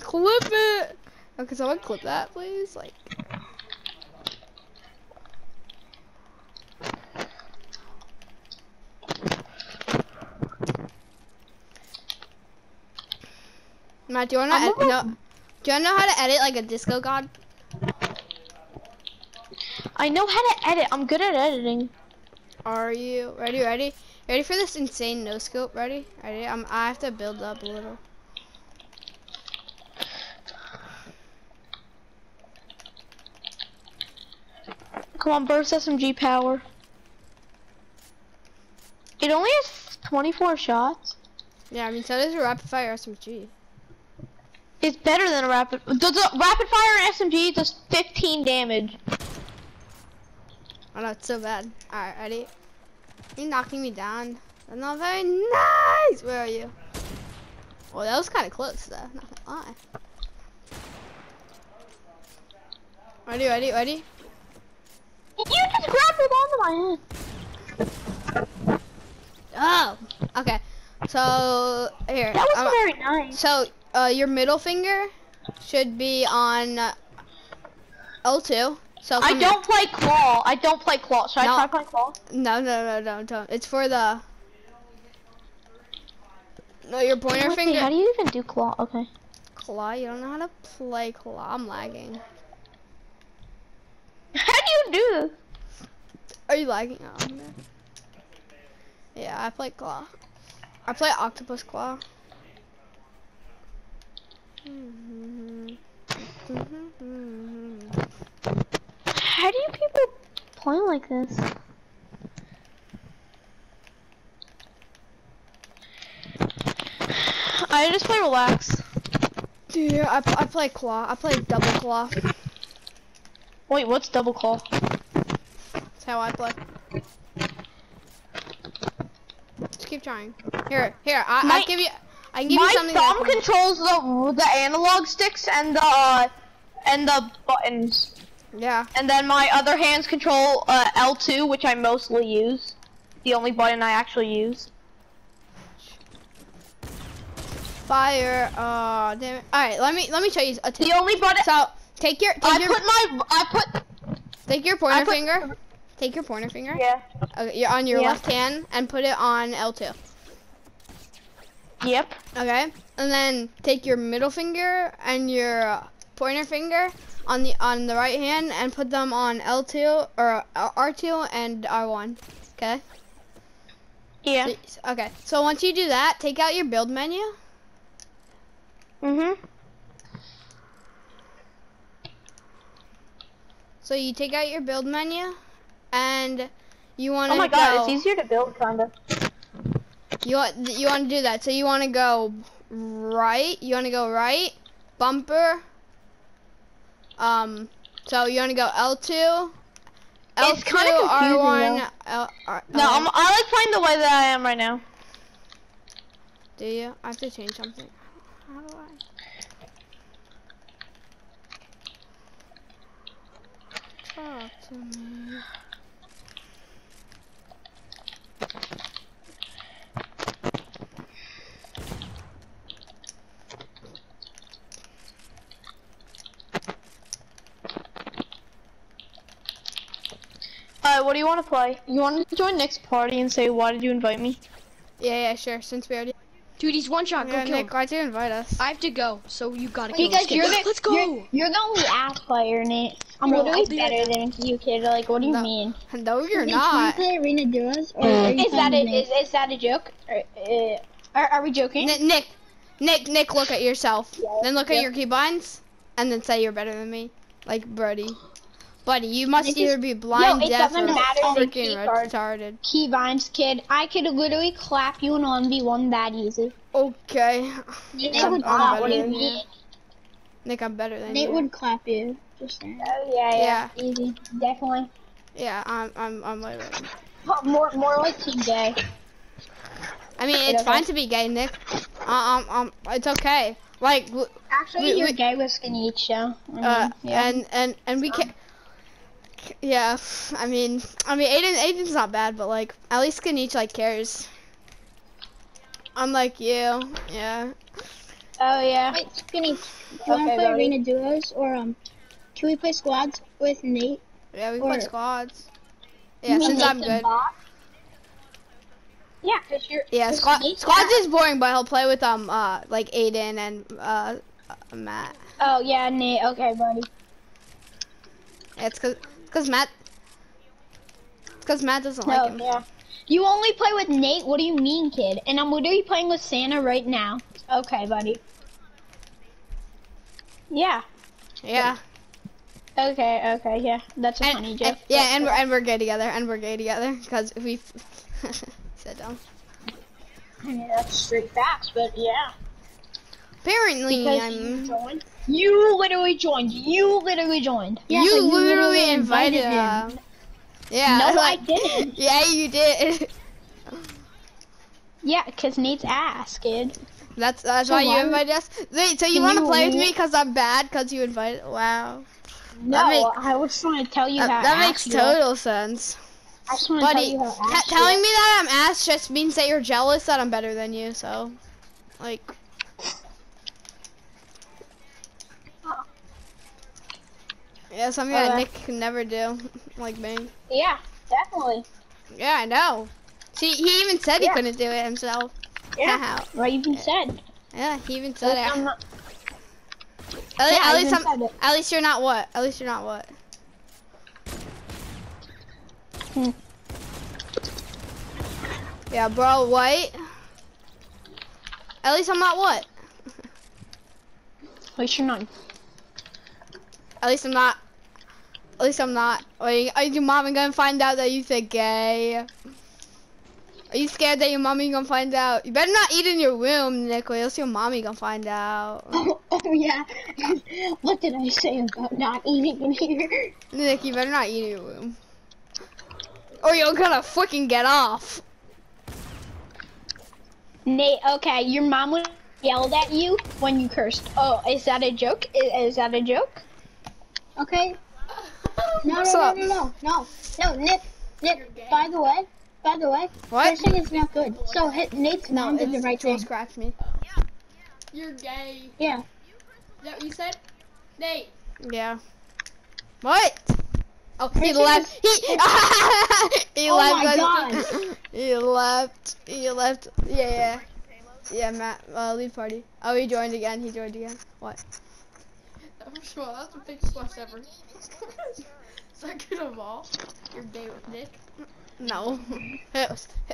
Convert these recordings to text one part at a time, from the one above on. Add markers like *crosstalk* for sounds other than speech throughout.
Clip it. Oh, can someone clip that, please? Like. Matt, do you wanna I'm ed- a- no? Do you know how to edit like a disco god? I know how to edit. I'm good at editing. Are you ready? Ready? Ready for this insane no scope? Ready? Ready? I'm. I have to build up a little. Come on, burst SMG power. It only has 24 shots. Yeah, I mean, so does a rapid fire SMG. It's better than a rapid. The, the rapid fire SMG does 15 damage. Oh it's so bad. Alright, ready? You're knocking me down. That's not very nice! Where are you? Well, that was kind of close, though. Not gonna lie. Ready, ready, ready? You just grappled onto my head. Oh! Okay. So, here. That was I'm- very nice. So, uh, your middle finger should be on uh, L2. So I don't play claw. I don't play claw. Should No. I try playing claw? No, no, no, no, don't. It's for the. No, your pointer Wait, finger. How do you even do claw? Okay. Claw. You don't know how to play claw. I'm lagging. How do you do this? Are you lagging? Oh. Yeah, I play claw. I play octopus claw. How do you people play like this? I just play relax. Dude, I, I play claw. I play double claw. Wait, what's double claw? That's how I play. Just keep trying. Here, here. I, My- I'll give you. I give you something. My thumb controls the the analog sticks and the uh, and the buttons, yeah. and then my other hands control uh, L2, which I mostly use. The only button I actually use. Fire. Oh, damn it. All right, let me let me show you a. The only button So take your take I your put my I put take your pointer put- finger. Take your pointer finger. yeah Okay, you're on your Yeah. left hand and put it on L2. yep Okay, and then take your middle finger and your uh, pointer finger on the on the right hand and put them on L2 or uh, R2 and R1. Okay. yeah So- okay. So once you do that, take out your build menu. mhm So you take out your build menu, and you want to. oh my go. god it's easier to build kinda You want you want to do that. So you want to go right. You want to go right. Bumper. Um. So you want to go L two. L It's kinda confusing, R one. though. L, R, no L- I'm, I like playing the way that I am right now Do you? I have to change something. How do I? Talk to me. uh what do you want to play you want to join next party and say why did you invite me Yeah, yeah, sure. Since we already. Dude, he's one shot. Go Yeah, kill Nick, him. why'd you invite us? I have to go, so you gotta kill Because this you're kid. the Let's go. You're, you're the only ass player, Nate. I'm Bro, literally I'll be right better back. than you, kid. Like, what do you No. mean? No, you're Can not. you play Arena Duos? Or are you Is that playing it? Nate? Is, is that a joke? Or, uh, are, are we joking? Nick, Nick, Nick, Nick, look at yourself. Yeah, then look at yeah. your keybinds, and then say you're better than me, like Brody. Buddy, you must Nick either is- be blind, it deaf, doesn't or matter the freaking key card. retarded. Keybinds, kid. I could literally clap you in 1v1 that easy. Okay. Nick, I'm- would I'm better what do you than you. Nick, I'm better than Nate you. would clap you. Just. Oh, yeah, yeah. Easy. Definitely. Yeah, I'm, I'm, I'm way better. Oh, More, more like Team Gay. I mean, it's Okay. fine to be gay, Nick. Uh, um, um, it's okay. Like, Actually, We- you're we- gay with Skinny each show. I mean, uh, yeah. and and and we can. Yeah, I mean, I mean, Aiden, Aiden's not bad, but like, at least Kanichi like cares. Unlike you, yeah. Oh yeah. Wait, Skinny, do you want to play buddy. arena duos or um? Can we play squads with Nate? Yeah, we Or- put squads. Yeah, since I'm good. Bob? Yeah, cause you're. Yeah, Cause squad, Nate's squads is boring, but he'll play with um uh like Aiden and uh, uh Matt. Oh yeah, Nate. Okay, buddy. Yeah, it's cause, it's cause Matt. It's cause Matt doesn't No, like him. yeah. You only play with Nate? What do you mean, kid? And I'm literally playing with Santa right now. Okay, buddy. Yeah. Yeah. Okay. Okay. Yeah. That's a And, funny and- yeah, and we're and we're gay together, and we're gay together, cause we. *laughs* Sit down. I mean, that's straight facts, but yeah. Apparently, Because you I'm. joined. You literally joined. You literally joined. Yeah, you, but you literally literally invited, invited him. Um, yeah. No, I like- didn't. *laughs* Yeah, you did. *laughs* Yeah, cause Nate's ass, kid. That's that's So why you invited us. Wait, so you want to play with me because I'm bad? Because you invited? Wow. No, make- I was trying to tell you That, that makes you total sense. I just want to tell Buddy, you ass telling are. me that I'm ass just means that you're jealous that I'm better than you. So, like. Yeah, something that Uh, Nick can never do, like me. Yeah, definitely. Yeah, I know. See, he even said he couldn't do it himself. Yeah. *laughs* Right, even said. yeah, he even said it. At, yeah, at least I'm, it. at least you're not what? At least you're not what? Hmm. Yeah, bro, white. At least I'm not what? At least you're not. At least I'm not. At least I'm not. Are, you, are your mom gonna find out that you said gay? Are you scared that your mommy gonna find out? You better not eat in your room, Nick, or else your mommy gonna find out. Oh, *laughs* oh yeah. *laughs* what did I say about not eating in here? Nick, you better not eat in your room. Or you're gonna freaking get off. Nate, okay, your mom would yelled at you when you cursed. Oh, is that a joke? Is, is that a joke? Okay. *laughs* No, no, no, no, no, no, no, Nick, Nick. By the way, by the way, What? cursing is not good. So hit Nate's mom did the right Joel thing. scratched me. You're gay. Yeah. Is that what you said? Nate. Yeah. What? Oh, he left. He *laughs* he Oh left. my guys. *laughs* He left. He left. Yeah, yeah. Yeah, Matt. Uh, leave party. Oh, he joined again. He joined again. What? First of all, that's the biggest flex ever. *laughs* Second of all, you're gay with Nick. No. Who? *laughs*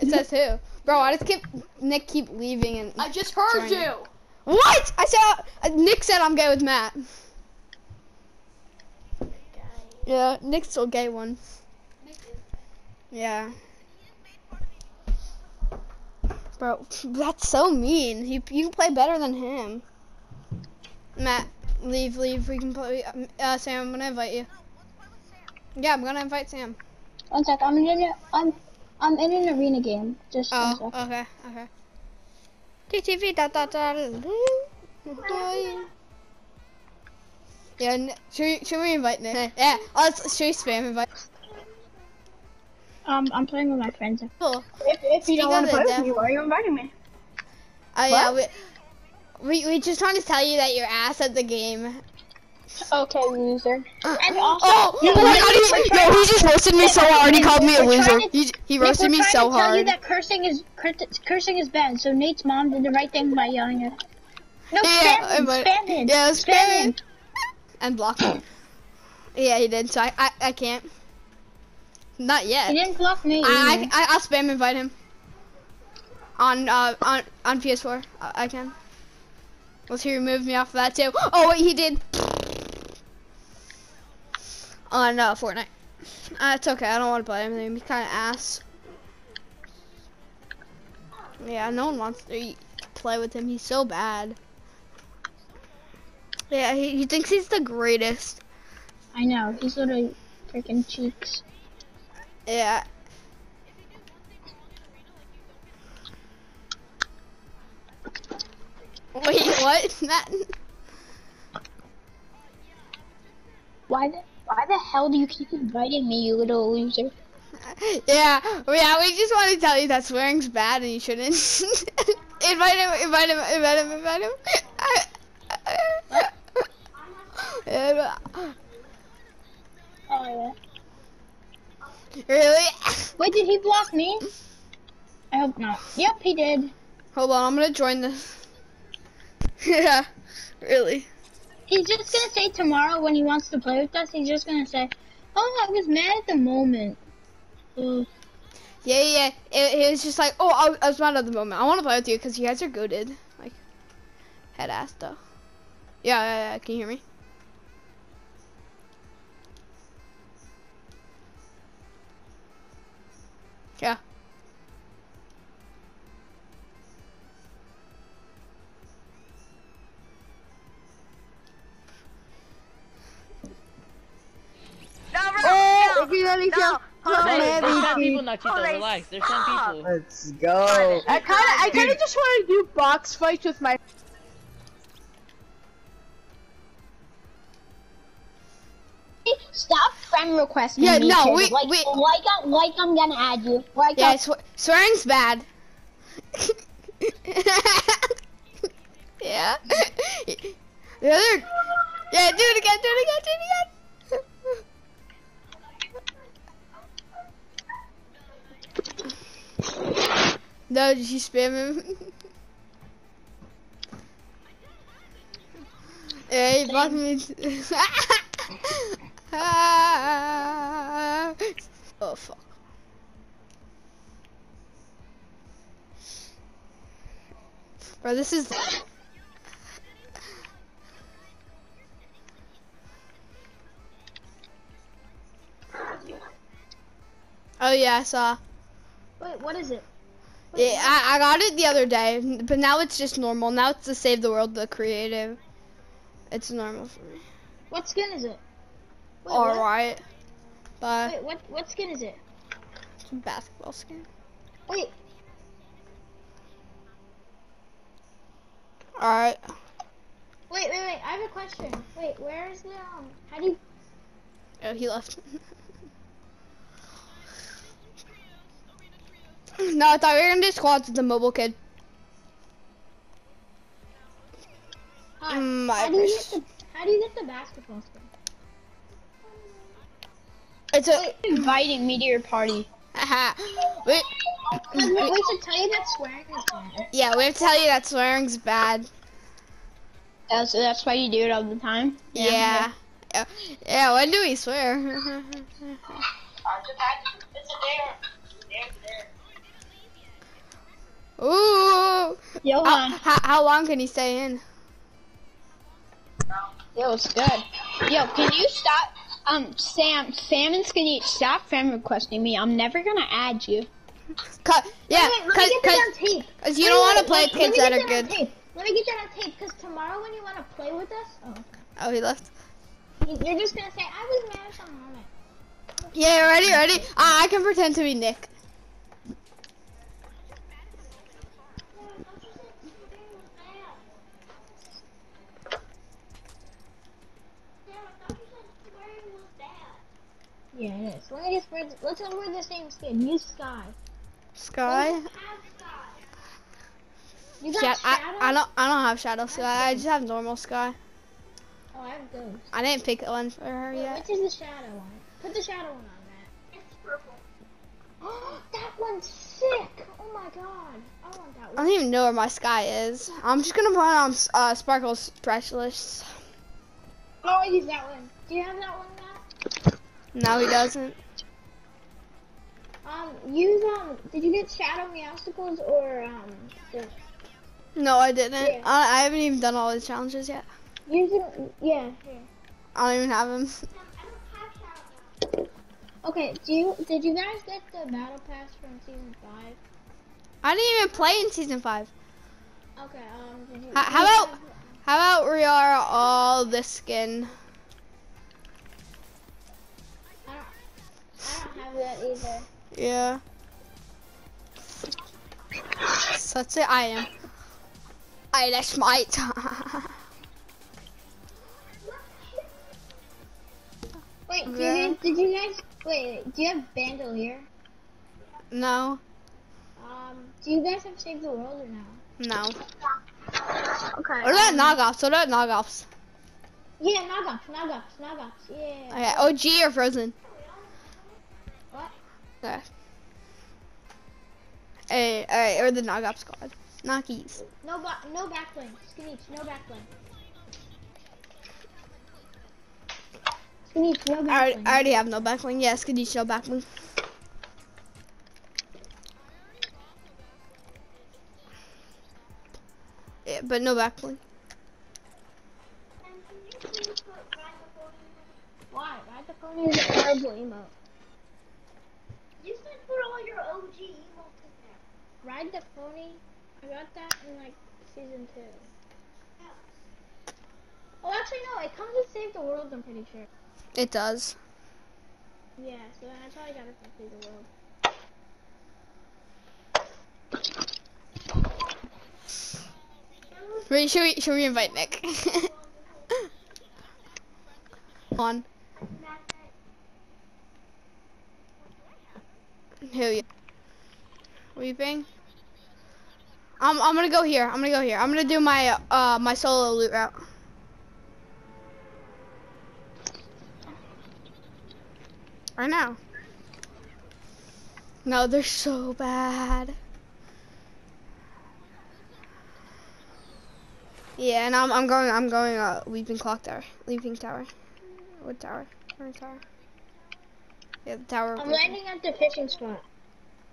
It says who? Bro, I just keep Nick keep leaving and. I just heard you. What? I said uh, Nick said I'm gay with Matt. Yeah, Nick's still gay one. Yeah. Bro, that's so mean. You you play better than him. Matt, leave, leave. We can play. Uh, Sam, I'm gonna invite you. Yeah, I'm gonna invite Sam. One sec. I'm in a, I'm I'm in an arena game. Just one Oh, sec. okay, okay. TTV da da da. Yeah, should we, should we invite Nick? *laughs* Yeah, oh, let's, should we spam invite? Um, I'm playing with my friends. Cool. If, if you Speak don't want to play with me, why are you inviting me? Oh yeah, we, we we just trying to tell you that you're ass at the game. Okay, loser. And also, Oh, no, oh my god, we're he, no, he just roasted me so hard. He called me a loser. to- He he roasted me trying so to tell you hard. that cursing is cursing is bad. So Nate's mom did the right thing by yelling at. No, Yeah, spam might- spam him, Yeah, spam spam him. and block him. Yeah, he did. So I I, I can't. Not yet. He didn't block me. I. I I- I'll spam invite him. On uh on on PS4, I, I can. Unless he removed me off of that too. Oh wait, he did. On uh, Fortnite. Uh, it's okay. I don't want to play him. He's kind of ass. Yeah, no one wants to play with him. He's so bad. Yeah, he, he thinks he's the greatest. I know. He's little freaking cheeks. Yeah. Wait, *laughs* what? Matt? Why why the hell do you keep inviting me, you little loser? *laughs* Yeah, yeah, we just want to tell you that swearing's bad and you shouldn't. *laughs* invite him, invite him, invite him, invite him. Oh *laughs* yeah. really? Wait, did he block me? I hope not. Yep, he did. Hold on, I'm gonna join this. yeah, really. He's just gonna say tomorrow when he wants to play with us. He's just gonna say, "Oh, I was mad at the moment." Ugh. Yeah, yeah. It, it was just like, oh, I, I was mad at the moment. I want to play with you because you guys are goaded. Like, head ass though. Yeah, yeah, yeah. Can you hear me? Yeah. No, if no, hold on. There's Heavy ten feet. people, Nachito, Holy relax. There's ten people. Let's go. I kind of, I kind of just want to do box fights with my. Stop friend requesting Yeah, me. no, kid. we- like, we- like, I'm, like I'm gonna add you. Like, Yeah, sw- swearing's bad. *laughs* yeah. *laughs* The other. Yeah, do it again. Do it again. Do it no, did you spam him? *laughs* yeah, he blocked me. *laughs* oh fuck. Bro, this is. Oh yeah, I saw. Wait, what is it? Yeah, I, I got it the other day, but now it's just normal. Now it's the Save the World, the creative. It's normal for me. What skin is it? Wait, All what? right, but Wait, what? What skin is it? it's a basketball skin. Wait, All right. wait, wait, wait. I have a question. Wait, where is the um? How do you? Oh, he left. *laughs* *laughs* no, I thought we were gonna do squads with the mobile kid. Hi, Mm, how do you wish. get the? How do you get the basketball skin? It's a. Inviting me to your party. Haha. we, We, we should tell you that swearing is bad. yeah, we have to tell you that swearing's bad. That's that's why you do it all the time. Yeah. Yeah. Yeah. When do we swear? *laughs* Ooh. Yo, How, how, how long can he stay in? Yo, it's good. Yo, can you stop? Um, Sam, Sam and Skinny, stop fan requesting me. I'm never gonna add you. Cut. Yeah. Wait, Cause, me get that cause, on tape. 'cause you Wait, don't want to play wait, with kids that are get that on good. tape. Let me get that on tape, because tomorrow when you want to play with us, oh, Oh, he left. you're just gonna say I was mad at moment. Yeah, ready, ready. I, I can pretend to be Nick. Yeah, it is. Let me just wear. Let's all wear the same skin. Use Skye. Skye. You got Yeah, Shadow. I, I don't I don't have shadow skye. I just have normal skye. Oh, I have Ghost. I didn't pick one for her Wait, yet. which is the shadow one? Put the shadow one on that. It's purple. Oh, *gasps* that one's sick. Oh my god. I want that one. I don't even know where my skye is. I'm just gonna put on uh, sparkle specialist. Oh, I use that one. Do you have that one now? No, he doesn't. Um, use um. Did you get shadow meowsticles or um? The, No, I didn't. Yeah. I, I haven't even done all the challenges yet. use. Yeah. Here. I don't even have them. Okay. Do you? Did you guys get the battle pass from season five? I didn't even play in season five. Okay. Um. Did you? How- how about- How about we are all this skin? I don't have that either. Yeah. Such it I am. I that's my Wait. Do Yeah. you, did you guys? Wait. Do you have bandolier? No, Um. Do you guys have save the world or no? no. Okay. What about knockoffs? What about knockoffs? Yeah, Nog Ops, Nagaps, Nog Ops. Yeah. Okay, OG or Frozen? What? Okay. Hey, alright, or the Nagop squad. Knockies. No ba no back bling. Skinich, no back bling. Skinich, no I already, back bling. I already have no back bling. Yes, could you show back bling? Yeah, but no back bling. Why? Ride the pony is a horrible emote. You said put all your OG emotes in there. Ride the pony. I got that in like season two. Oh, actually no. It comes with Save the World. I'm pretty sure. It does. Yeah, so that's how I got it from Save the World. Wait, should we should we invite Nick? *laughs* On. Who you? Weeping. I'm I'm gonna go here. I'm gonna go here. I'm gonna do my uh my solo loot route. Right now. No, they're so bad. Yeah, and I'm I'm going I'm going uh Leaping Clock Tower. Leaping Tower. What tower? Where tower? Yeah, the tower. I'm landing at the fishing spot.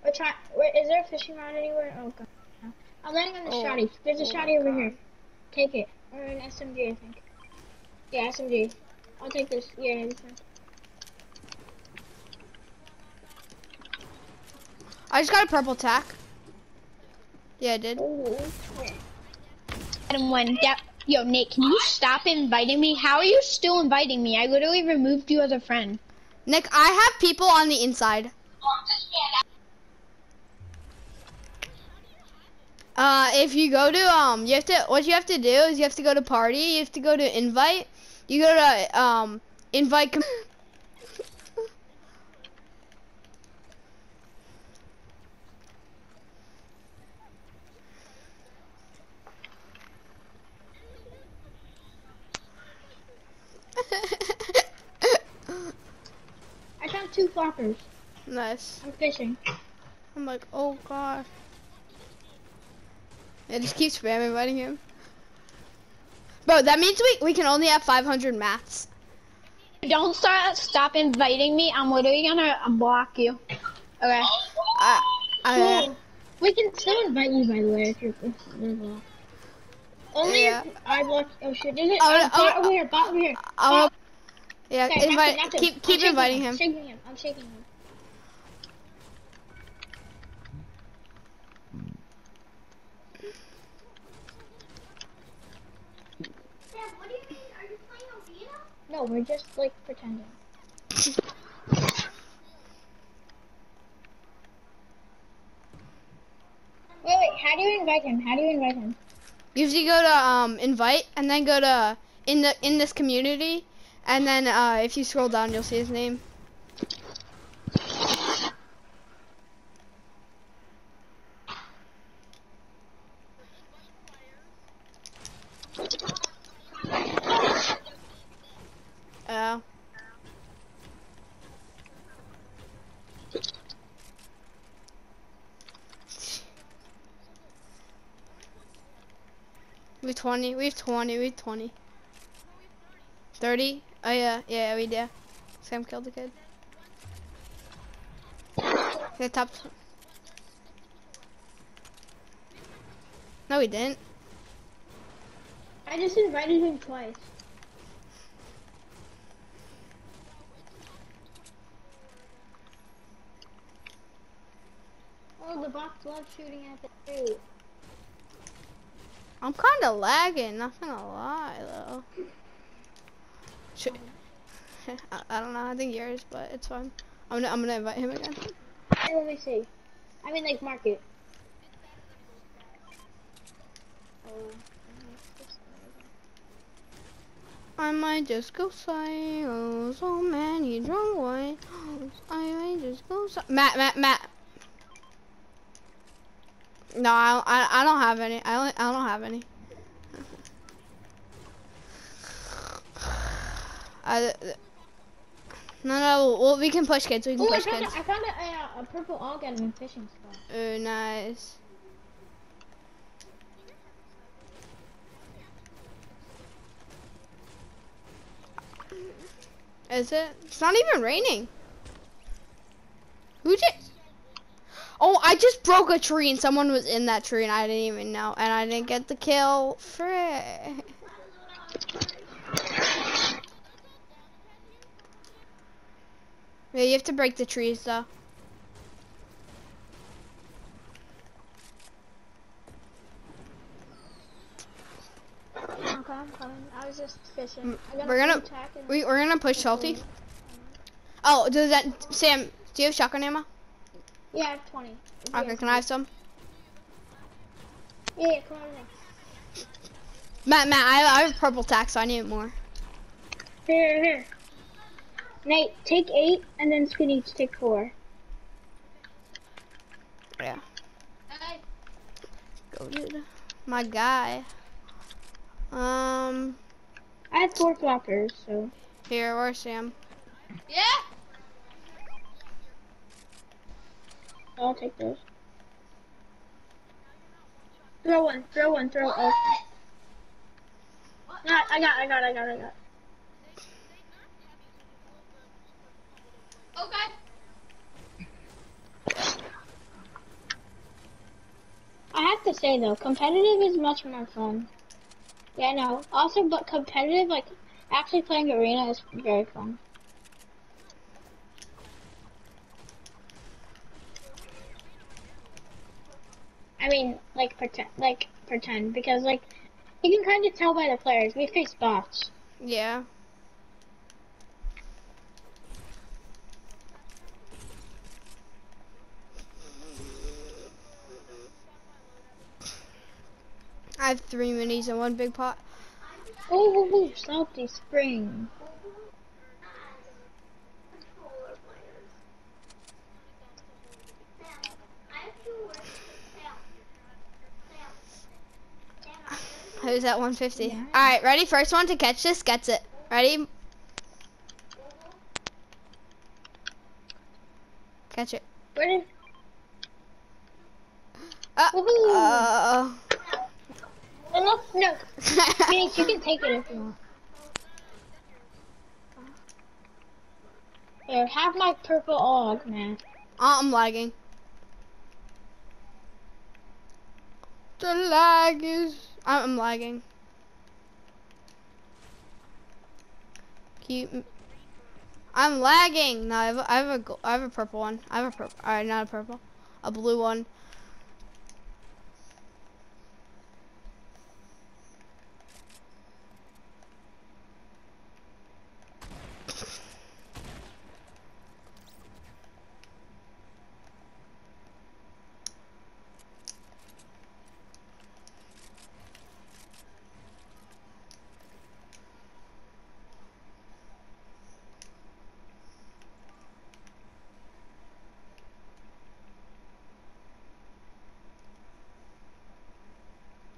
We're try- wait, is there a fishing rod anywhere? Oh god. No. I'm landing on the Oh, shotty. There's a oh shotty over God. here. Take it. Or an SMG, I think. Yeah, SMG. I'll take this. Yeah, this one. I just got a purple tack. Yeah, I did. Ooh. And when that, yo, Nate, can you stop inviting me? How are you still inviting me? I literally removed you as a friend. Nick, I have people on the inside. Uh, if you go to um, you have to what you have to do is you have to go to party. You have to go to invite. You go to um, invite. I found two floppers. *laughs* nice. I'm fishing. I'm like, oh god. Yeah, just keep spam inviting him. Bro, that means we we can only have 500 maths. Don't start, stop inviting me. I'm literally gonna block you. Okay. I, I, Cool. We can still invite you, by the way, if you're, blocked. Only Yeah. if I block. Oh shit! Is it? Oh, Oh, oh, bot oh. over here. Bot over here. Oh. I'll, yeah, Okay, invite. that's it, that's it. Keep I'm keep shaking inviting him. him. I'm shaking him. I'm shaking him. Sam, what do you mean? Are you playing Oviedo? No, we're just like pretending. Wait, wait. How do you invite him? How do you invite him? Usually go to um invite and then go to in the in this community, and then uh if you scroll down you'll see his name. Oh. We have 20, we have 20, we have 20. 30? Oh yeah, yeah, we do. Sam killed the kid. The top. No, we didn't. I just invited him twice. Oh, the box loves shooting at the dude. I'm kind of lagging, not gonna lie though. Should, *laughs* I, I don't know, I think yours, but it's fine. I'm gonna, I'm gonna invite him again. Hey, let me see. I mean, like, mark it. Oh. I might just go say, oh, so many drunk boys. *gasps* I might just go say. Matt, Matt, Matt. No, I, don't- I, I don't have any. I, only, I don't have any. Uh, no, no, well, we can push kids. We can Ooh, push found, kids. a, I found a, a, a purple og at a fishing spot. Oh, nice. Is it? It's not even raining. Who just? Oh, I just broke a tree and someone was in that tree and I didn't even know, and I didn't get the kill. Frick. Yeah, you have to break the trees though. Okay, I'm coming. I was just fishing. Mm, I got We're gonna- We, we're gonna push salty. Oh, does that Sam? Do you have shotgun ammo? Yeah, I have 20. Okay, can I have some? Yeah, yeah, come on in. Matt, Matt, I, I have purple tax, so I need more. Here, here. Nate, take eight, and then Squid each take four. Yeah. Go, dude. My guy. Um, I have four floppers, so. here, where's Sam? Yeah. I'll take those. Throw one, throw one, throw. No, I got, I got, I got, I got. Okay. I have to say though, competitive is much more fun. Yeah, I know. Also, but competitive, like actually playing arena is very fun. I mean, like pretend, like pretend, because like you can kind of tell by the players. We face bots. Yeah. I have three minis and one big pot. Oh, ooh, ooh, salty Who's at 150? All right, ready? First one to catch this gets it. Ready? Catch it. Where did? Uh, uh, Oh, no, no. *laughs* Phoenix, you can take it if you want. Here, have my purple og, man. I'm lagging. The lag is. I'm lagging. Keep. I'm lagging. No, I have, a- I have a. have a purple one. I have a purple. All right, not a purple. A blue one.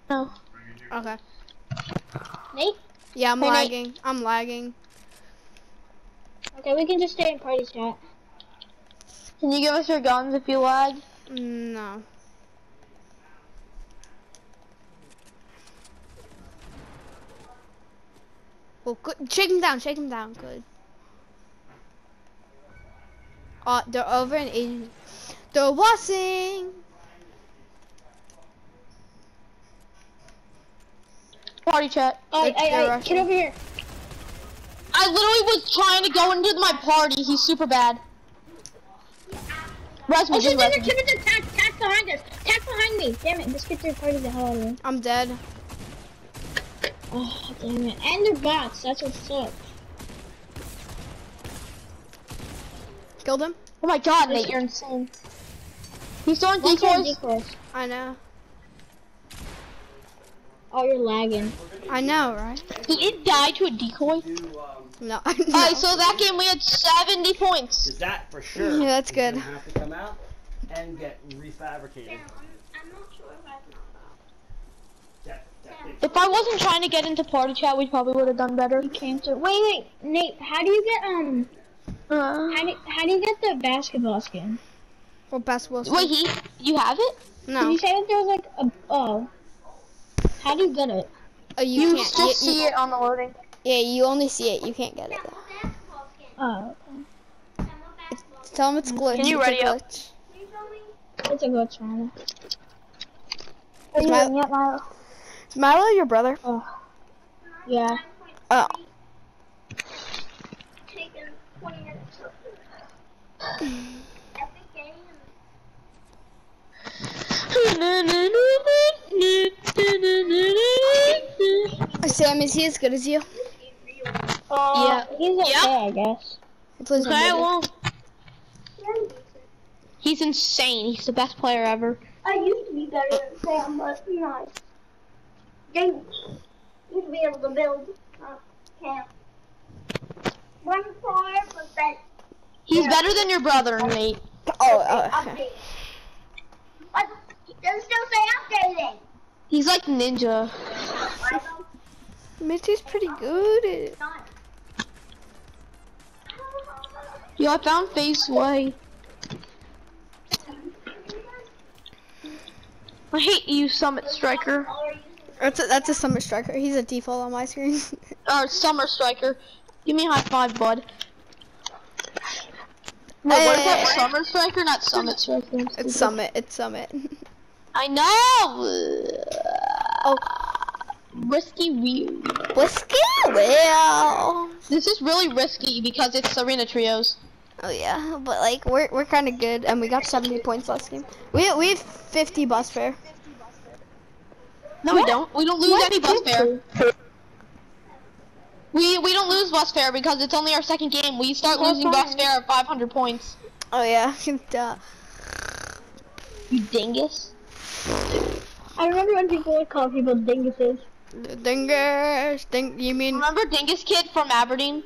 No. Okay. Nate? Yeah, I'm Hey, Nate. lagging. I'm lagging. Okay, we can just stay in party chat. Can you give us your guns if you lag? No. Well, good. Shake him down. Shake him down. Good. Uh, they're over in Asian. They're watching. Party chat. Hey, They're- hey, hey, get over here. I literally was trying to go into my party. He's super bad. Res me, Oh, just shit, res there's a me. kid with a tack, tack behind us. Tack behind me. Damn it, this get threw party the hell out of me. I'm dead. Oh, damn it. And they're bots, that's what sucks. Killed him. Oh my god, Nate, you're insane. He's throwing Watch your decoys. decoys. I know. Oh, you're lagging. I know, right? He did die to a decoy. Do, um, No. I know. Alright, so that game we had 70 points. is that for sure? Yeah, that's is good. gonna have to come out and get refabricated. That, that If I wasn't trying to get into party chat, we probably would have done better. Cancer. Wait, wait, Nate. How do you get um? Uh, How do how do you get the basketball skin? What basketball? wait, he, you have it? No. Did No. you say that there was like a oh? How do you get it? Oh, you, You, can't. just you- see you- it on the loading. Yeah, you only see it. You can't get it. Though. Oh, Tell him it's glitch. Can you it's a ready up? glitch. it's a good channel. Is my- Yeah, my, Is Milo your brother? Oh. yeah. Oh. *laughs* Sam, is he as good as you? Uh, he's okay, Yeah. I guess. He plays on Okay, mobile. well. He's insane. He's the best player ever. I used to be better than Sam, but you know, they used to be able to build uh, camp. One four percent He's better than your brother, Nate. Oh, oh, okay. update. But it doesn't still say updating. He's like ninja. Mitch's pretty good. Yo, I found Face Way. I hate you, Summit Striker. That's a, that's a summer striker. He's a default on my screen. *laughs* Uh, or Summer Striker. Give me a high five, bud. Wait, what is that? Hey. Summer Striker, not Summit Striker. It's summit. It's summit. *laughs* I know. Oh. Risky wheel. Whiskey Will. This is really risky because it's Serena Trios. Oh yeah, but like we're we're kind of good, and we got 70 points last game. We we have 50 bus fare. No, we don't. We don't lose any bus fare. We we don't lose bus fare because it's only our second game. We start losing bus fare at 500 points. Oh yeah. *laughs* Duh. You dingus. I remember when people would call people dinguses. Dingers. Ding. You mean Remember Dingus Kid from Aberdeen?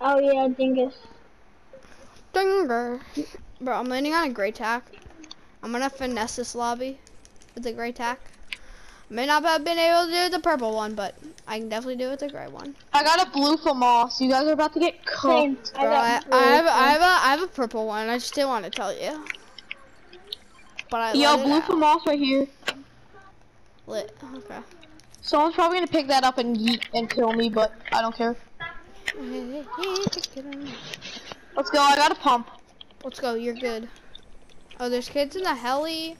Oh yeah, dingus. Dingus. Bro, I'm landing on a gray tack. I'm gonna finesse this lobby with a gray tack. May not have been able to do the purple one, but I can definitely do it with the gray one. I got a blue from Moss. You guys are about to get Same. cooked. I Bro, I, got I have I have a I have a purple one. I just didn't want to tell you. But I Yo, blue out. from Moss right here. lit. Okay. Someone's probably gonna pick that up and yeet and kill me, but I don't care. Let's go. I got a pump. Let's go. You're good. Oh, there's kids in the heli.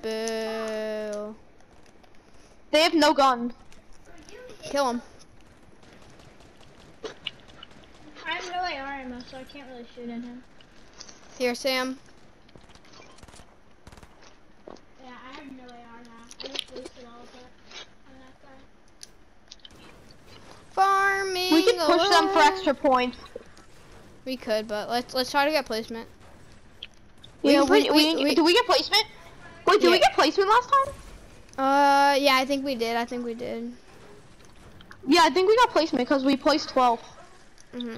Boo. They have no gun. Kill him. I have no AR ammo, so I can't really shoot in him. Here, Sam. Yeah, I have no AR now. I just wasted all of it on that guy. Farming. We could push them for extra points. We could, but let's let's try to get placement. Yeah, can we, put- we, we- we- did we get placement? Wait, did we get placement last time? Uh, yeah, I think we did. I think we did. Yeah, I think we got placement because we placed 12. hmm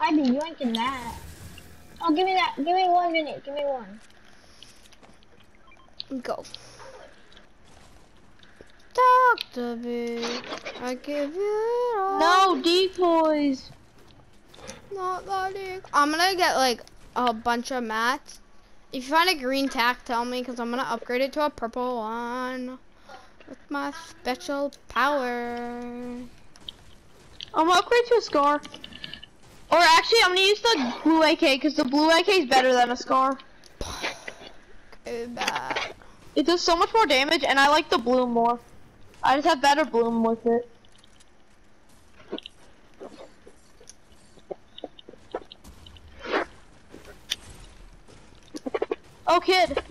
I'd be yoinking that. Oh, give me that. Give me one minute. Give me one. Go. Talk to me. I give you it all. No decoys. Not letting. I'm gonna get like a bunch of mats. If you find a green tack, tell me, cause I'm gonna upgrade it to a purple one with my special power. I'm gonna upgrade to a scar. Or actually, I'm gonna use the blue AK because the blue AK is better than a scar. Go back. It does so much more damage, and I like the bloom more. I just have better bloom with it. Oh, kid.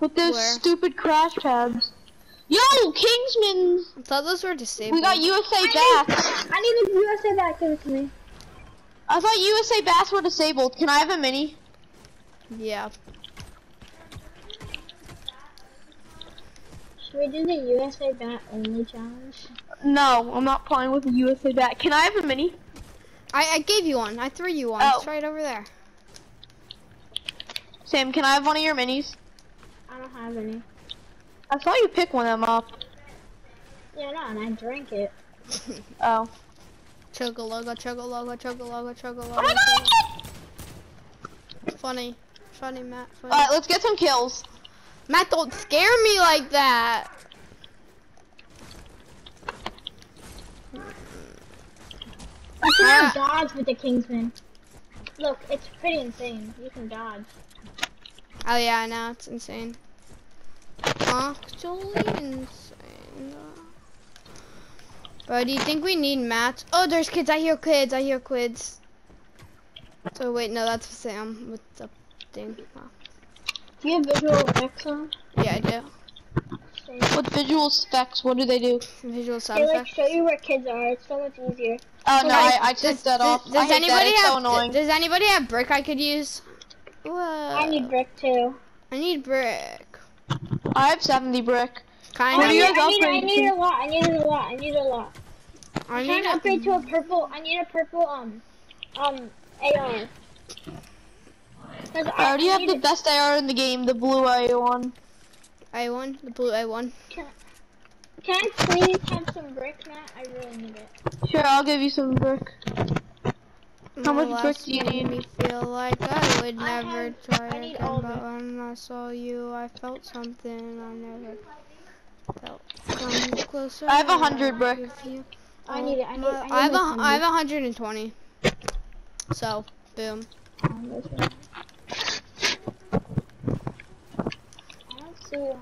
With those Where? stupid crash pads. Yo, Kingsman! I thought those were disabled. We got USA Bass. I need a USA back give it to me. I thought USA Bass were disabled. Can I have a mini? Yeah. Should we do the USA bat only challenge? No, I'm not playing with the USA Bat. Can I have a mini? I, I gave you one. I threw you one. Oh. It's right over there. Sam, can I have one of your minis? I don't have any. I saw you pick one of them up. Yeah, no, and I drank it. *laughs* Oh. Chugalogo, chugalogo, chugalogo, chugalogo. Oh my god! Funny. Funny, Matt. Funny. Alright, let's get some kills. Matt, don't scare me like that. You can Ah. dodge with the Kingsman. Look, it's pretty insane. You can dodge. Oh yeah, I know. It's insane. Actually insane. Bro, do you think we need mats? Oh, there's kids. I hear kids. I hear kids. So wait, no, that's Sam with the thing. Do you have visual effects on? Yeah, I do. Same. What visual specs? What do they do? Visual sound They like effects. show you where kids are. It's so much easier. Oh no, I, I took that does- off. Does I anybody have? so annoying. Does anybody have brick I could use? Whoa. I need brick too. I need brick. I have 70 brick. Kind I of. need, you I need, I need a lot. I need a lot. I need a lot. I I'm need trying to upgrade to a purple. I need a purple um um AR. 'Cause I already have the best AR in the game, the blue A1. A1, the blue A1. Can I please have some brick, Matt? I really need it. Sure, I'll give you some brick. How much My brick do you made need? me feel like I would I never have- try I need again, all but of it. when I saw you, I felt something I never felt. Come closer. I have a hundred brick. you. I need it. I need. Uh, I, need I have a, like I have a 120. So, boom. hundred. I don't see one.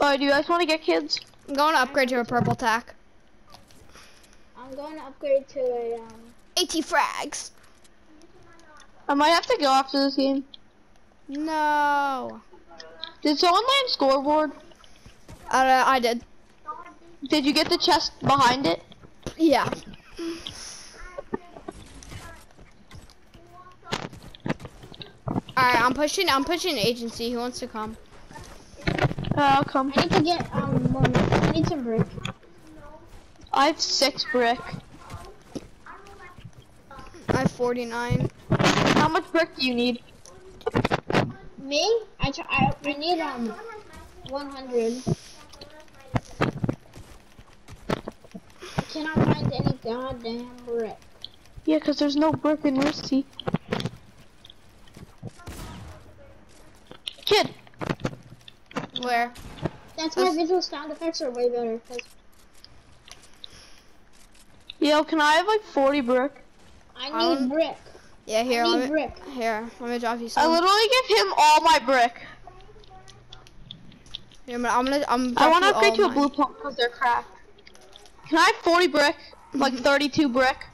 Oh, do you guys want to get kids? I'm going to upgrade to a purple tack. I'm going to upgrade to a um. 80 frags. I might have to go after this game. No. Did someone land scoreboard? Uh, I did. Did you get the chest behind it? Yeah. Alright, I'm pushing, I'm pushing agency. Who wants to come? Uh, I'll come. I need to get um. More, I need some brick. I have six brick. I have 49. How much brick do you need? Me? I I, I need um. 100. I cannot find any goddamn brick. Yeah, because there's no brick in Risty. Kid, Where? That's why visual sound effects are way better. 'cause yo, can I have like 40 brick? I need Um, brick. Yeah, here. I need Let me, brick. here, let me drop you some. I literally give him all my brick. Here, I'm gonna, I'm gonna, I'm I want to upgrade to all a blue pump because they're cracked. Can I have 40 brick? *laughs* Like 32 brick?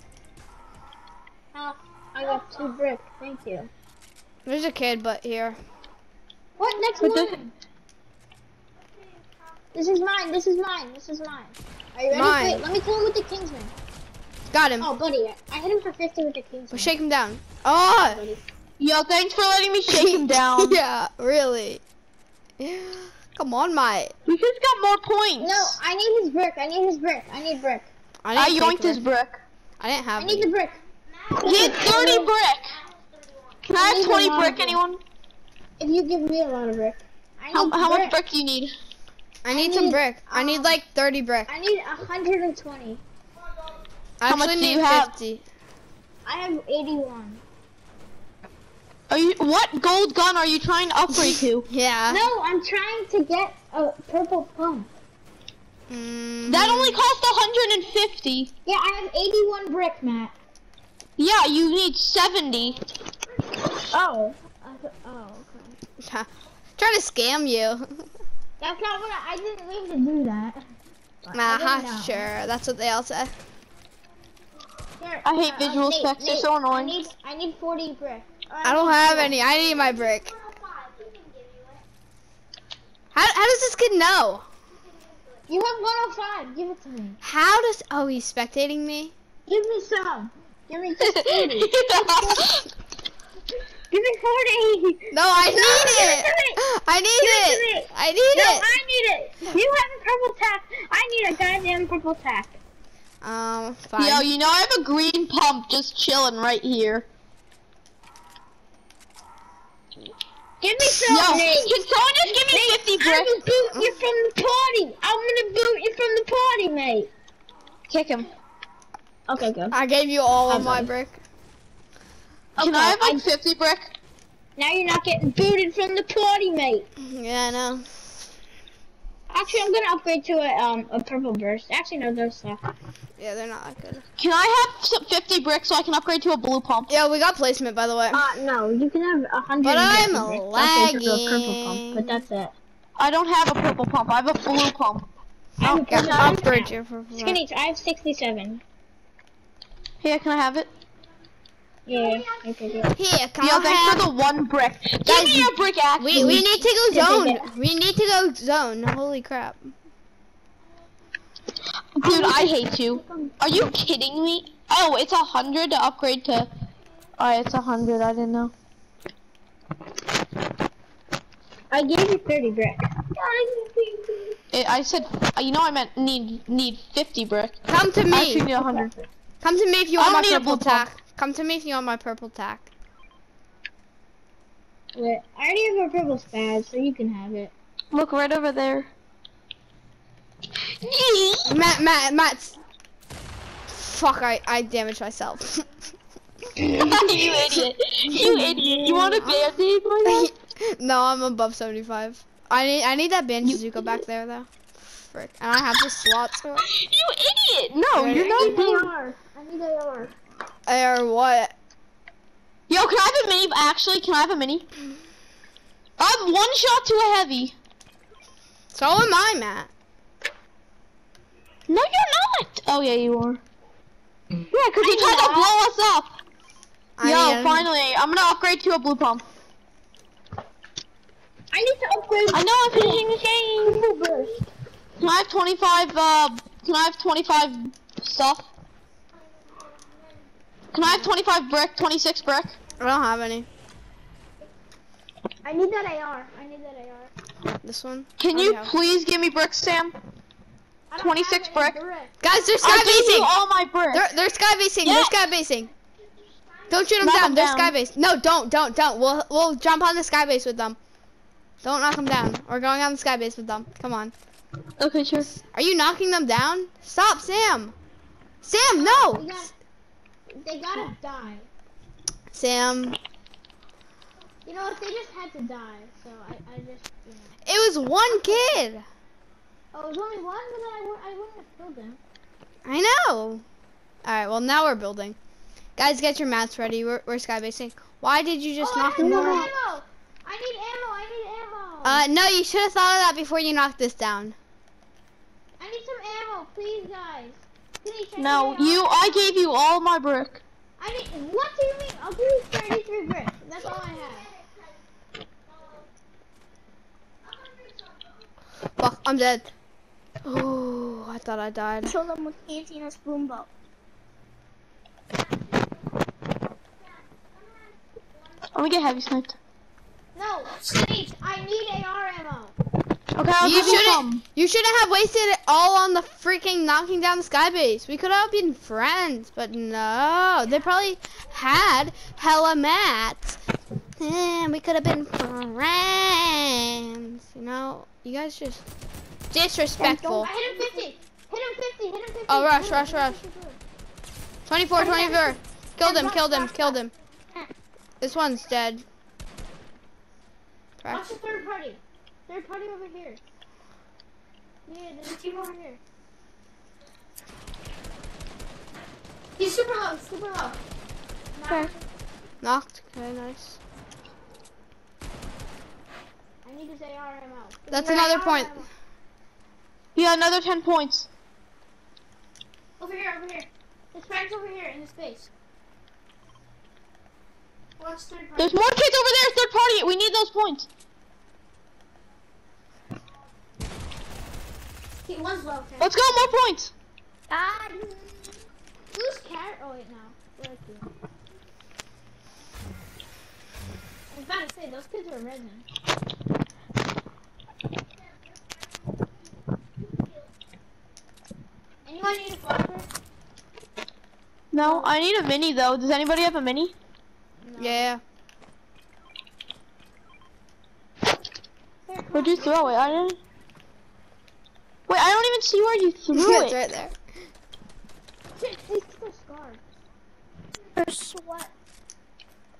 Oh, I got two brick. Thank you. There's a kid, but here. What? Next But this- one. This is mine. This is mine. This is mine. Are you ready? Mine. Wait, let me kill him with the Kingsman. Got him. Oh, buddy, I hit him for 50 with the Well, Kingsman. shake him down. Oh! Yo, thanks for letting me shake him *laughs* down. yeah, really. Come on, mate. We just got more points. No, I need his brick. I need his brick. I need brick. I I yoinked his brick. I didn't have I need it. the brick. He had 30 brick. Can I I have 20 lot of brick, brick. anyone? If you give me a lot of brick. I How, need how brick. much brick do you need? I need I some need, brick. I need um, like 30 brick. I need 120. I how much do need you have? 50. I have 81. Are you what gold gun are you trying to upgrade to? *laughs* Yeah. No, I'm trying to get a purple pump. Mm, That only cost 150. Yeah, I have 81 brick, Matt. Yeah, you need 70. Oh. I oh, okay. *laughs* trying to scam you. That's not what I, I didn't mean to do that. I Nah, didn't sure. That's what they all say. Here, I hate uh, visual Nate, specs, they're Nate, so annoying. I need, I need 40 brick. Uh, I don't have any. I need my brick. How, how does this kid know? You have 105. Give it to me. How does... Oh, he's spectating me? Give me some. Give me just *laughs* 40. *laughs* Give me 40. No, I No, need give it. it. *gasps* I need Give it it. I need No, it. I need it. You have a purple tack. I need a goddamn purple tack. Um, fine. Yo, you know I have a green pump just chilling right here. Give me some, Yo, Nate. can someone just give me 50 bricks? I'm gonna boot you from the party. I'm gonna boot you from the party, mate. Kick him. Okay, good. I gave you all of I'm my done. Brick. Can Okay, I have like I- 50 brick? Now you're not getting booted from the party, mate. Yeah, I know. Actually, I'm gonna upgrade to a um a purple burst. Actually, no, those suck. Yeah, they're not that good. Can I have 50 bricks so I can upgrade to a blue pump? Yeah, we got placement by the way. Uh, no, you can have a hundred. But I'm purple pump, but that's it. I don't have a purple pump. I have a blue pump. I have a Yeah, purple upgrade your purple. Skinny, I have 67. Here, can I have it? Yeah, okay, good. Here, can Yo, I thanks have? for the one brick. Give Guys, me your brick, actually. We we need to go zone. yeah, We need to go zone. Holy crap. Dude, I hate you. Are you kidding me? Oh, it's a hundred to upgrade to. Alright, it's a hundred. I didn't know. I gave you 30 brick. It, I said, uh, you know, I meant need need fifty brick. Come to I me. actually need a hundred. Come to me if you want my don't need a purple blue pump. tack. Come to me if you want my purple tack. Wait, I already have a purple spaz, so you can have it. Look right over there. *laughs* Matt, Matt, Matt. Fuck, I, I damaged myself. *laughs* you *laughs* idiot! You idiot! You want a band-aid, my no, I'm above 75. I need I need that Banjo back there though. Frick. And I have the slots for it. You idiot! No, Right. you're not doing. AR. I need AR. Or what? Yo, can I have a mini? Actually, can I have a mini? I'm one shot to a heavy. So am I, Matt. No, you're not. Oh yeah, you are. Yeah, cause you tried to blow us up. I Yo, need- finally, I'm gonna upgrade to a blue pump. I need to upgrade. I know I'm finishing the game. Purple burst. Can I have 25? Uh, can I have 25 stuff? Can I have 25 brick? 26 brick? I don't have any. I need that AR. I need that AR. This one. Can I you have- please give me bricks, Sam? 26 have any brick. Guys, they're sky I gave you all my bricks. They're they're sky basing. They're Yeah. sky basing. Don't shoot them Knock down. 'em They're down. sky base. No, don't, don't, don't. We'll we'll jump on the sky base with them. Don't knock them down. We're going on the sky base with them. Come on. Okay, sure. Are you knocking them down? Stop, Sam. Sam, no. We got, they gotta die. Sam. You know, if they just had to die, so I, I just, you know. It was one kid. Oh, it was only one, but then I, I wouldn't have killed them. I know. All right. Well, now we're building. Guys, get your mats ready. We're, we're sky basing. Why did you just oh, knock need down? ammo! I need ammo! I need ammo! Uh, no, you should have thought of that before you knocked this down. I need some ammo, please, guys. Please, check No, you. I gave you all my brick. I need. What do you mean? I'll give you 33 bricks. That's all I have. Fuck, I'm dead. Oh, I thought I died. Kill them with Antina's boomboat. I'm gonna get heavy sniped. No, please, I need AR ammo. I'll You shouldn't. You shouldn't have wasted it all on the freaking knocking down the sky base. We could have been friends, but no. They probably had hella mats. And we could have been friends. You know, you guys just disrespectful. Hit him 50. Hit him 50. Hit him 50. Oh, rush, rush, rush. 24, 24. Killed him, killed him, killed him. This one's dead. Watch the third party. Third party over here. Yeah, there's a team over here. He's super low, super low. Nah, Knocked. Okay, nice. I need his AR ammo. That's Your another point. ammo. Yeah, another 10 points. Over here, over here. His friend's over here in the space. What's third party? There's more kids over there, third party. We need those points. He was low. Okay. Let's go, more points. Ah, who's cat? Oh wait, no. Where's he? I was about to say those kids are resin. Anyone need a flopper? No, I need a mini though. Does anybody have a mini? Yeah. Where'd you throw it? I didn't. Wait, I don't even see where you *laughs* threw it's it. right there. Shit, these people scarred. There's what?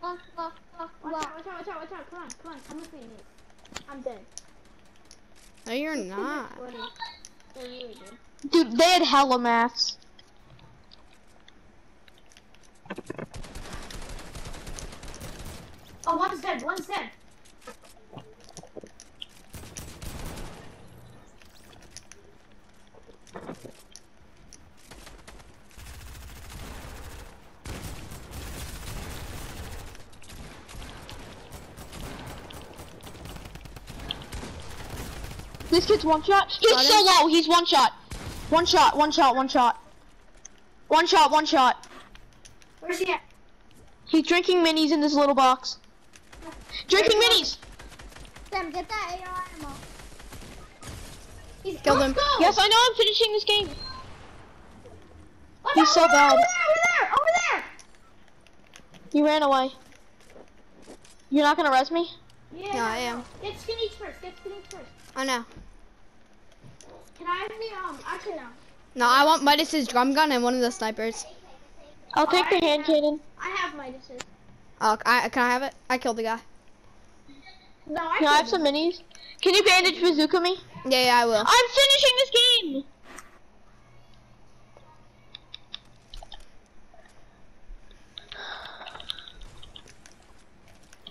Look, look, look, Watch out, watch out, watch out, watch out. Come on, come on, come with me, Nate. I'm dead. No, you're not. Bloody. They're really good. Dude, they had hella maths. Oh, one's dead, one's dead. This kid's one shot. He's Got so him. low. He's one shot. One shot. One shot. One shot. One shot. One shot. Where's he at? He's drinking minis in this little box. Drinking minis. Sam, get that AR ammo. He's Killed him. Go. Yes, I know. I'm finishing this game. Watch He's so bad. Over there, over there, over there. He ran away. You're not gonna res me? Yeah, No, I am. Get skinny first. Get skinny first. I know. Can I have the um? Actually, no. No, I want Midas's drum gun and one of the snipers. I'll take the hand cannon. I have Midas's. Oh, I, can I have it? I killed the guy. No, I Can I have some minis? Can you bandage bazooka me? Yeah, yeah, I will. I'm finishing this game.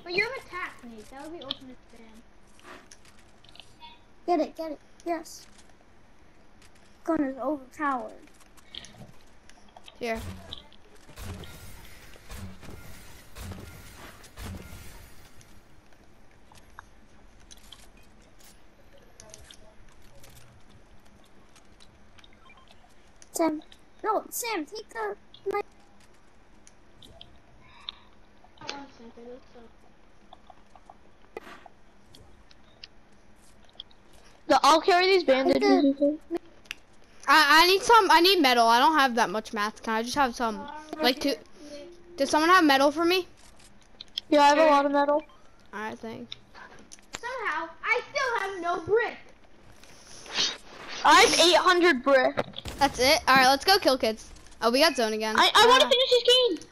But you're attacked, Nate. That would be ultimate spam. Get it, get it. Yes. Gun is overpowered. Here. Sam, no, Sam, take the. My, I want sniper. That's so. No, I'll carry these bandage Okay. bazooka. I, I need some, I need metal. I don't have that much math. Can I just have some? Like two. Does someone have metal for me? Yeah, I have a lot of metal. Alright, thanks. Somehow, I still have no brick. I have 800 brick. That's it? Alright, let's go kill kids. Oh, we got zone again. I, I want to Ah. finish this game.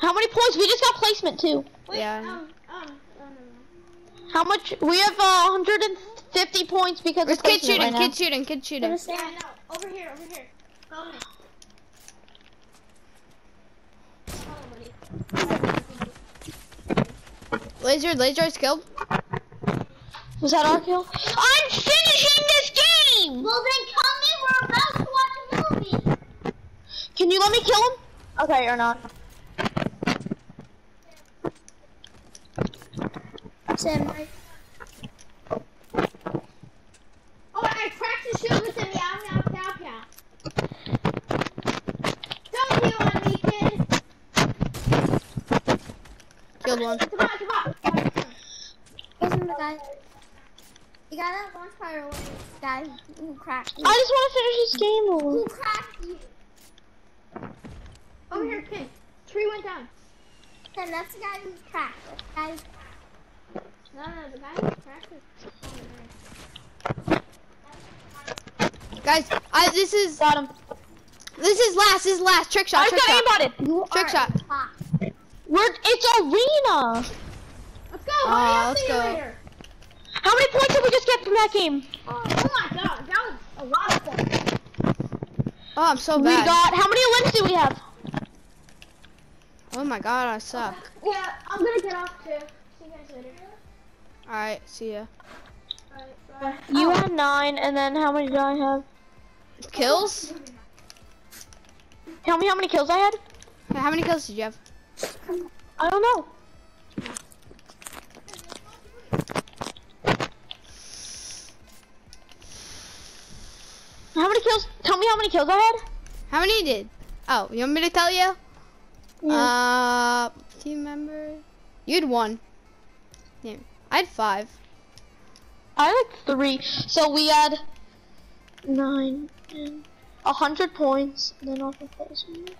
How many points? We just got placement too. Wait, Yeah. um, um, oh, no, no. How much? We have uh, 150 points because Where's of kid shooting? right now. Shooting, kid shooting. Yeah, I know. Over here, over here. Follow me. Follow, buddy. Laser, laser is killed. Was that our kill? I'm finishing this game. well, then tell me we're about to watch a movie. Can you let me kill him? Okay, or not? Sam, I, Killed one. Come on, come on. Come on, come on. isn't the guy. You got that launch fire away, guy who cracked you. I just want to finish this game. Who cracked you? Over here, kid. Tree went down. Sam, that's the guy who's cracked. That's the guy who's No, no, the guy who cracked. Guys, I, this is, Got him. this is last, this is last. Trick shot, I trick got shot. aimbotted. You Trick shot. hot. We're it's arena. Let's go. Ah, Aw, buddy, let's see go. you later. How many points did we just get from that game? Oh, oh my god, that was a lot of fun. Oh, I'm so bad. We got how many limbs do we have? Oh my god, I suck. Yeah, I'm gonna get off too. See you guys later. Alright, see ya. You had nine, and then how many did I have? Kills? Tell me how many kills I had. How many kills did you have? I don't know. How many kills? Tell me how many kills I had. How many did? Oh, you want me to tell you? Uh, team member. You had one. Yeah, I had five. I had three. So we had nine, ten, a hundred points. Then off of placement.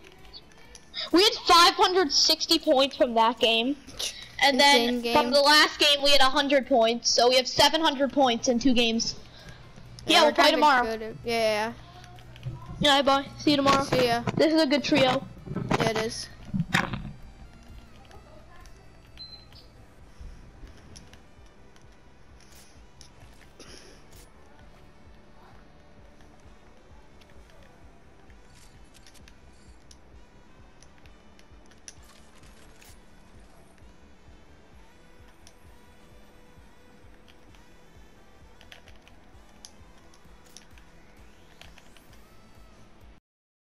We had 560 points from that game, And Insane then game. from the last game, we had 100 points. So we have 700 points in two games. Yeah, we're we'll play tomorrow. Yeah, Yeah, bye. See you tomorrow. See ya. This is a good trio. Yeah, it is.